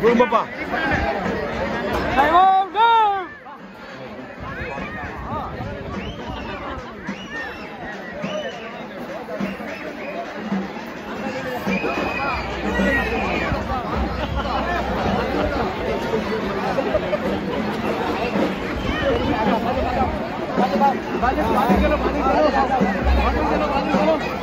Belum apa? Simon, पानी चलो पानी चलो